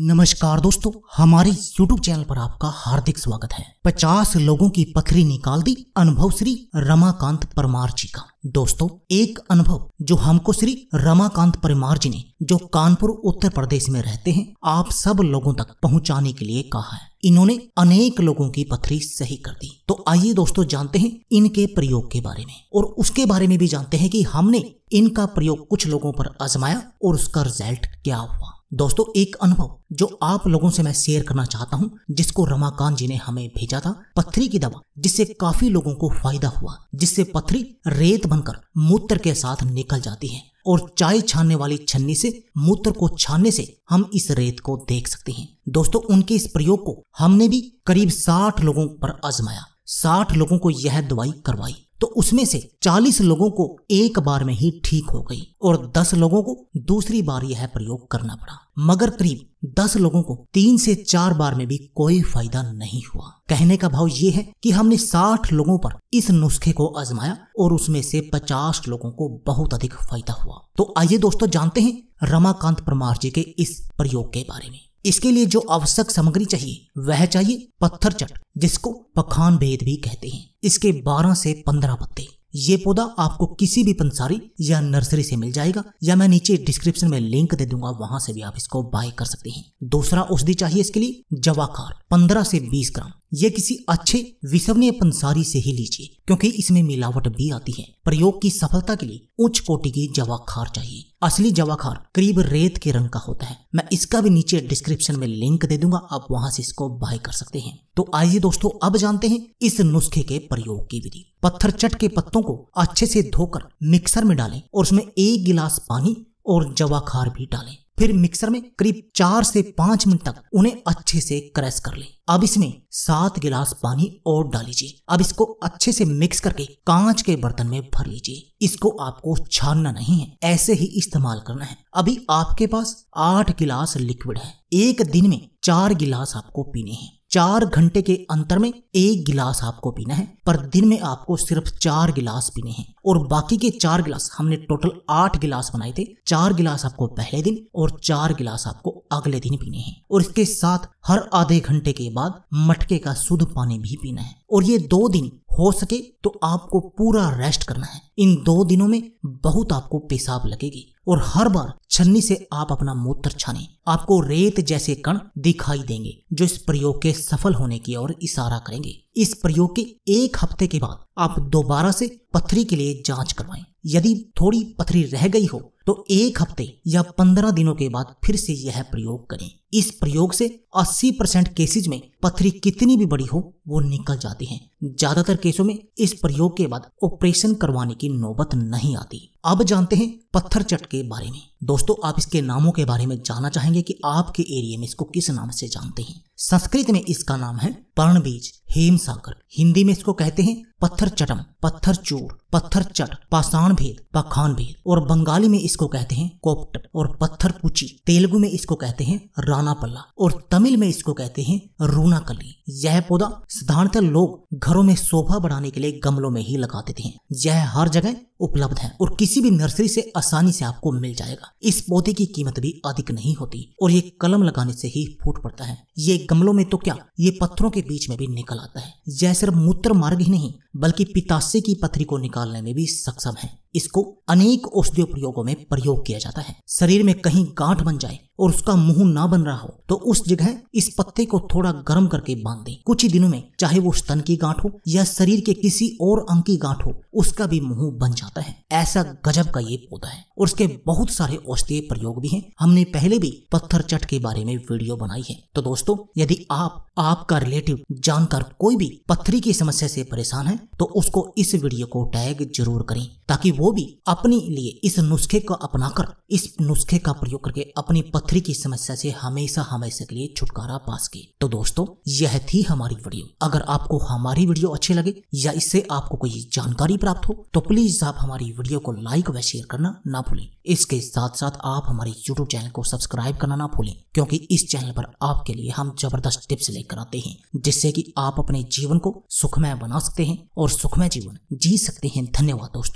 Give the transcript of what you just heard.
नमस्कार दोस्तों, हमारे YouTube चैनल पर आपका हार्दिक स्वागत है। 50 लोगों की पथरी निकाल दी अनुभव श्री रमाकांत परमार जी का। दोस्तों, एक अनुभव जो हमको श्री रमाकांत परमार जी ने, जो कानपुर, उत्तर प्रदेश में रहते हैं, आप सब लोगों तक पहुँचाने के लिए कहा है। इन्होंने अनेक लोगों की पथरी सही कर दी। तो आइए दोस्तों, जानते हैं इनके प्रयोग के बारे में। और उसके बारे में भी जानते हैं कि हमने इनका प्रयोग कुछ लोगों पर आजमाया और उसका रिज़ल्ट क्या हुआ। दोस्तों, एक अनुभव जो आप लोगों से मैं शेयर करना चाहता हूँ, जिसको रमाकांत जी ने हमें भेजा था, पथरी की दवा, जिससे काफ़ी लोगों को फ़ायदा हुआ, जिससे पथरी रेत बनकर मूत्र के साथ निकल जाती है और चाय छानने वाली छन्नी से, मूत्र को छानने से हम इस रेत को देख सकते हैं। दोस्तों, उनके इस प्रयोग को हमने भी करीब साठ लोगों पर आजमाया। साठ लोगों को यह दवाई करवाई। तो उसमें से 40 लोगों को एक बार में ही ठीक हो गई और 10 लोगों को दूसरी बार यह प्रयोग करना पड़ा। मगर करीब 10 लोगों को तीन से चार बार में भी कोई फ़ायदा नहीं हुआ। कहने का भाव ये है कि हमने 60 लोगों पर इस नुस्खे को आजमाया और उसमें से 50 लोगों को बहुत अधिक फ़ायदा हुआ। तो आइए दोस्तों जानते हैं रमाकांत परमार जी के इस प्रयोग के बारे में। इसके लिए जो आवश्यक सामग्री चाहिए, वह चाहिए पत्थर चट जिसको पखान भेद भी कहते हैं। इसके 12 से 15 पत्ते। ये पौधा आपको किसी भी पंसारी या नर्सरी से मिल जाएगा या मैं नीचे डिस्क्रिप्शन में लिंक दे दूँगा, वहाँ से भी आप इसको बाय कर सकते हैं। दूसरा औषधि चाहिए इसके लिए, जवाखार 15 से 20 ग्राम। ये किसी अच्छे विसवनीय पंसारी से ही लीजिए, क्योंकि इसमें मिलावट भी आती है। प्रयोग की सफलता के लिए उच्च कोटि की जवाखार चाहिए। असली जवाखार करीब रेत के रंग का होता है। मैं इसका भी नीचे डिस्क्रिप्शन में लिंक दे दूँगा, आप वहाँ से इसको बाय कर सकते हैं। तो आइए दोस्तों, अब जानते हैं इस नुस्खे के प्रयोग की विधि। पत्थर चट के पत्तों को अच्छे से धोकर मिक्सर में डालें और उसमें एक गिलास पानी और जवाखार भी डालें। फिर मिक्सर में करीब चार से पाँच मिनट तक उन्हें अच्छे से क्रश कर लें। अब इसमें सात गिलास पानी और डालीजिए अब इसको अच्छे से मिक्स करके कांच के बर्तन में भर लीजिए। इसको आपको छानना नहीं है, ऐसे ही इस्तेमाल करना है। अभी आपके पास आठ गिलास लिक्विड है। एक दिन में चार गिलास आपको पीने हैं। चार घंटे के अंतर में एक गिलास आपको पीना है, पर दिन में आपको सिर्फ़ चार गिलास पीने हैं। और बाकी के चार गिलास, हमने टोटल आठ गिलास बनाए थे। चार गिलास आपको पहले दिन और चार गिलास आपको अगले दिन पीने हैं। और इसके साथ हर आधे घंटे के बाद मटके का शुद्ध पानी भी पीना है। और ये दो दिन हो सके तो आपको पूरा रेस्ट करना है। इन दो दिनों में बहुत आपको पेशाब लगेगी और हर बार छन्नी से आप अपना मूत्र छाने। आपको रेत जैसे कण दिखाई देंगे, जो इस प्रयोग के सफल होने की ओर इशारा करेंगे। इस प्रयोग के एक हफ़्ते के बाद आप दोबारा से पथरी के लिए जाँच करवाएँ। यदि थोड़ी पथरी रह गई हो तो एक हफ़्ते या पंद्रह दिनों के बाद फिर से यह प्रयोग करें। इस प्रयोग से 80 परसेंट केसेज में पथरी कितनी भी बड़ी हो, वो निकल जाती है। ज़्यादातर केसों में इस प्रयोग के बाद ऑपरेशन करवाने की नौबत नहीं आती। अब जानते हैं पत्थर चट के बारे में। दोस्तों, आप इसके नामों के बारे में जानना चाहेंगे कि आपके एरिया में इसको किस नाम से जानते हैं। संस्कृत में इसका नाम है पर्णबीज। हेम सागर हिंदी में इसको कहते हैं पत्थर चटम, पत्थर चूर, पत्थर चट, पाषाण भेद, पखान भेद। और बंगाली में इसको कहते हैं कोप्ट और पत्थर पुची। तेलुगु में इसको कहते हैं राना पल्ला और तमिल में इसको कहते हैं रूना कली यह पौधा साधारणतः लोग घरों में शोभा बढ़ाने के लिए गमलों में ही लगा देते थे यह हर जगह उपलब्ध है और किसी भी नर्सरी से आसानी से आपको मिल जाएगा। इस पौधे की कीमत भी अधिक नहीं होती और ये कलम लगाने से ही फूट पड़ता है। ये गमलों में तो क्या? ये पत्थरों के बीच में भी निकल आता है। यह सिर्फ़ मूत्र मार्ग ही नहीं बल्कि पिताशय की पथरी को निकालने में भी सक्षम है। इसको अनेक औषधीय प्रयोगों में प्रयोग किया जाता है। शरीर में कहीं गांठ बन जाए और उसका मुँह ना बन रहा हो तो उस जगह इस पत्ते को थोड़ा गर्म करके बाँध दें। कुछ ही दिनों में, चाहे वो स्तन की गांठ हो या शरीर के किसी और अंग की गांठ हो, उसका भी मुँह बन जाता है। ऐसा गजब का ये पौधा है। और उसके बहुत सारे औषधीय प्रयोग भी हैं। हमने पहले भी पत्थर चट के बारे में वीडियो बनाई है। तो दोस्तों, यदि आप, आपका रिलेटिव जानकर कोई भी पत्थरी की समस्या से परेशान तो उसको इस वीडियो को टैग ज़रूर करें, ताकि वो भी अपने लिए इस नुस्खे को अपनाकर, इस नुस्खे का प्रयोग करके अपनी पथरी की समस्या से हमेशा हमेशा के लिए छुटकारा पा सके। तो दोस्तों, यह थी हमारी वीडियो। अगर आपको हमारी वीडियो अच्छी लगे या इससे आपको कोई जानकारी प्राप्त हो तो प्लीज़ आप हमारी वीडियो को लाइक व शेयर करना ना भूलें। इसके साथ साथ आप हमारे यूट्यूब चैनल को सब्सक्राइब करना ना भूलें, क्योंकि इस चैनल पर आपके लिए हम ज़बरदस्त टिप्स लेकर आते हैं, जिससे कि आप अपने जीवन को सुखमय बना सकते हैं। और सुखमय जीवन। जी सकते हैं। धन्यवाद दोस्तों।